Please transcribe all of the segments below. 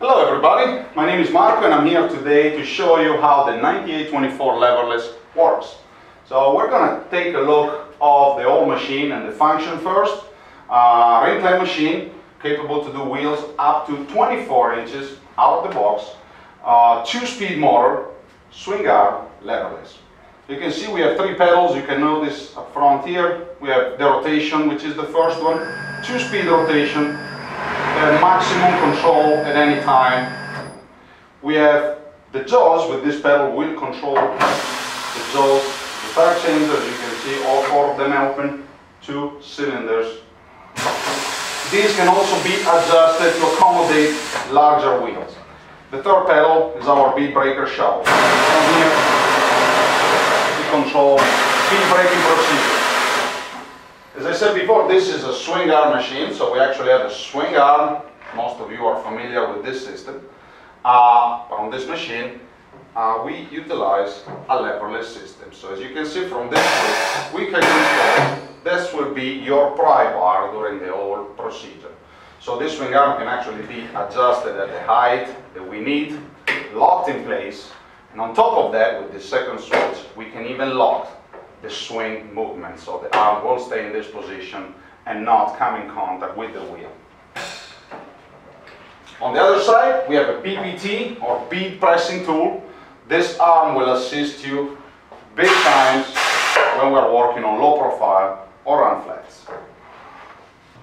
Hello everybody, my name is Marco and I'm here today to show you how the 9824 leverless works. So we're going to take a look of the old machine and the function first. Uh, rim clamp machine, capable to do wheels up to 24 inches out of the box. Uh, two-speed motor, swing arm, leverless. You can see we have three pedals, you can notice up front here. We have the rotation, which is the first one. Two-speed rotation, maximum control at any time. We have the jaws with this pedal will control the jaws, the tire chains as you can see, all four of them open, two cylinders. These can also be adjusted to accommodate larger wheels. The third pedal is our bead breaker shovel. From here, we control bead breaking procedure. As I said before, this is a swing arm machine, so we actually have a swing arm. Most of you are familiar with this system. Uh, on this machine, uh, we utilize a leverless system. So as you can see from this we can control, this will be your pry bar during the whole procedure. So this swing arm can actually be adjusted at the height that we need, locked in place, and on top of that, with the second switch, we can even lock the swing movement. So the arm will stay in this position and not come in contact with the wheel. On the other side, we have a BPT or bead pressing tool. This arm will assist you big times when we're working on low profile or run flats.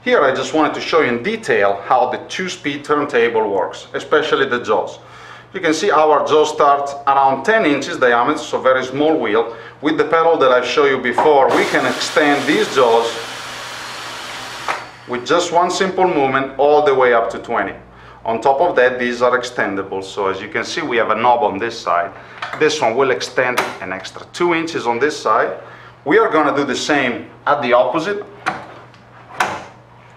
Here I just wanted to show you in detail how the two-speed turntable works, especially the jaws. You can see our jaw starts around 10 inches diameter, so very small wheel. With the pedal that I've showed you before, we can extend these jaws with just one simple movement all the way up to 20. On top of that, these are extendable. So as you can see, we have a knob on this side. This one will extend an extra two inches on this side. We are gonna do the same at the opposite.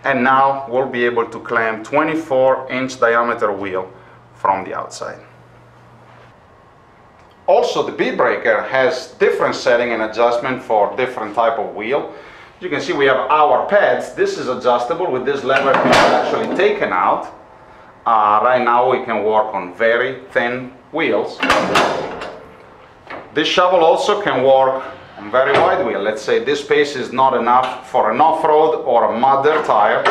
And now we'll be able to clamp 24 inch diameter wheel from the outside. Also, the bead breaker has different setting and adjustment for different type of wheel. You can see we have our pads. This is adjustable with this lever actually taken out. Uh, right now we can work on very thin wheels. This shovel also can work on very wide wheel. Let's say this space is not enough for an off-road or a mudder tire.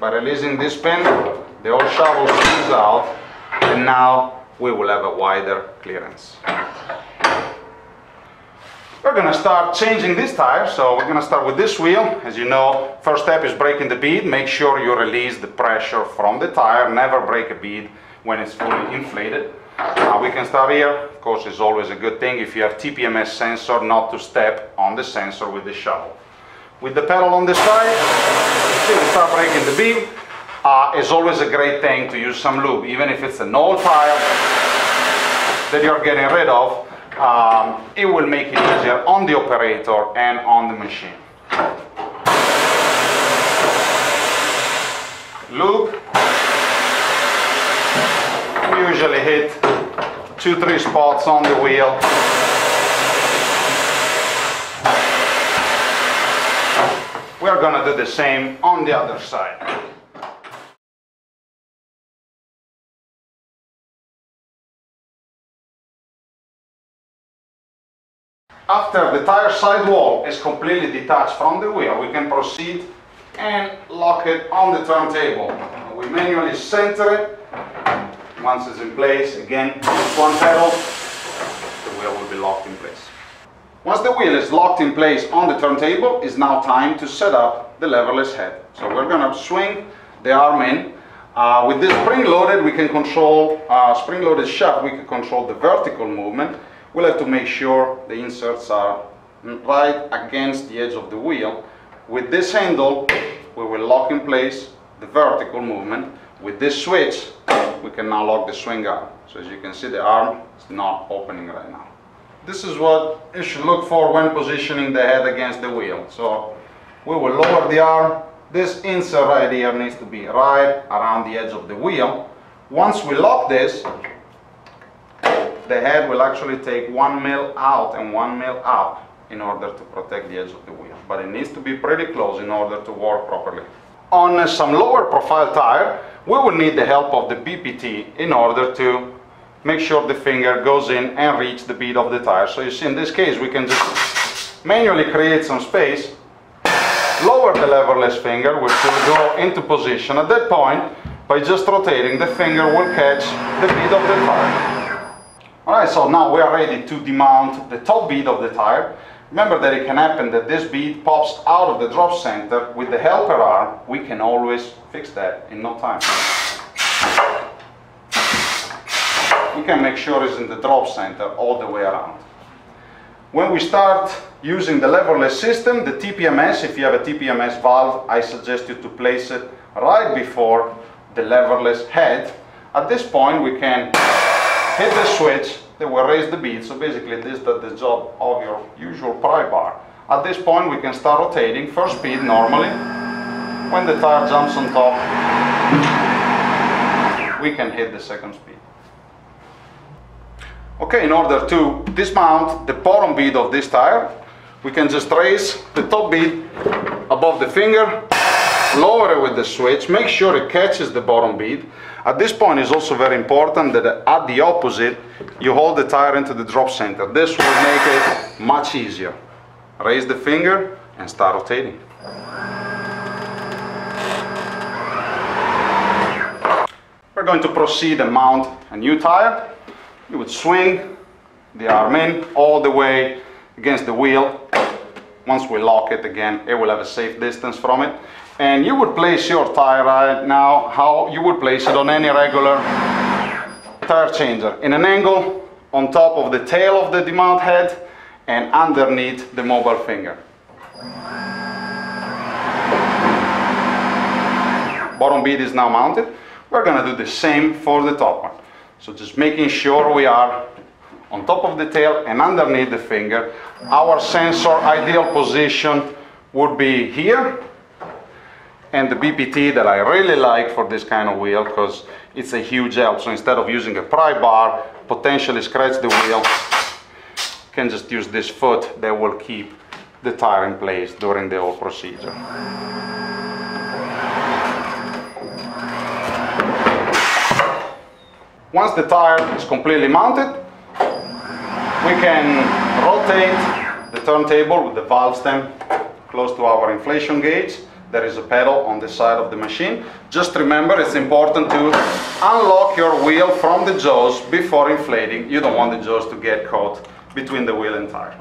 By releasing this pin, the old shovel comes out and now we will have a wider clearance. We're gonna start changing this tire, so we're gonna start with this wheel. As you know, first step is breaking the bead. Make sure you release the pressure from the tire. Never break a bead when it's fully inflated. Uh, we can start here. Of course, it's always a good thing if you have TPMS sensor not to step on the sensor with the shovel. With the pedal on the side, we start breaking the bead. Uh, it's always a great thing to use some lube, even if it's an old tire that you're getting rid of, um, it will make it easier on the operator and on the machine. Lube, we usually hit two, three spots on the wheel. We're gonna do the same on the other side. After the tire sidewall is completely detached from the wheel, we can proceed and lock it on the turntable. We manually center it. Once it's in place, again, with one pedal, the wheel will be locked in place. Once the wheel is locked in place on the turntable, it's now time to set up the leverless head. So we're gonna swing the arm in. Uh, with this spring loaded, we can control, uh, spring loaded shaft, we can control the vertical movement we'll have to make sure the inserts are right against the edge of the wheel. With this handle, we will lock in place the vertical movement. With this switch, we can now lock the swing arm. So as you can see, the arm is not opening right now. This is what you should look for when positioning the head against the wheel. So we will lower the arm. This insert right here needs to be right around the edge of the wheel. Once we lock this, the head will actually take one mil out and one mil up in order to protect the edge of the wheel. But it needs to be pretty close in order to work properly. On uh, some lower profile tire, we will need the help of the BPT in order to make sure the finger goes in and reach the bead of the tire. So you see in this case we can just manually create some space, lower the leverless finger which will go into position. At that point, by just rotating, the finger will catch the bead of the tire. Alright, so now we are ready to demount the top bead of the tire. Remember that it can happen that this bead pops out of the drop center. With the helper arm, we can always fix that in no time. We can make sure it's in the drop center all the way around. When we start using the leverless system, the TPMS, if you have a TPMS valve, I suggest you to place it right before the leverless head. At this point, we can hit the switch that will raise the bead. So basically, this does the job of your usual pry bar. At this point, we can start rotating first speed normally. When the tire jumps on top, we can hit the second speed. Okay, in order to dismount the bottom bead of this tire, we can just raise the top bead above the finger, lower it with the switch, make sure it catches the bottom bead. At this point it's also very important that at the opposite, you hold the tire into the drop center. This will make it much easier. Raise the finger and start rotating. We're going to proceed and mount a new tire. You would swing the arm in all the way against the wheel. Once we lock it again, it will have a safe distance from it. And you would place your tire right now how you would place it on any regular tire changer. In an angle on top of the tail of the demount head and underneath the mobile finger. Bottom bead is now mounted. We're gonna do the same for the top one. So just making sure we are on top of the tail and underneath the finger. Our sensor ideal position would be here and the BPT that I really like for this kind of wheel because it's a huge help. So instead of using a pry bar, potentially scratch the wheel, can just use this foot that will keep the tire in place during the whole procedure. Once the tire is completely mounted, we can rotate the turntable with the valve stem close to our inflation gauge. There is a pedal on the side of the machine. Just remember it's important to unlock your wheel from the jaws before inflating. You don't want the jaws to get caught between the wheel and tire.